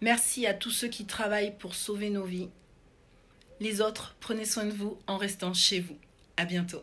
Merci à tous ceux qui travaillent pour sauver nos vies. Les autres, prenez soin de vous en restant chez vous. À bientôt.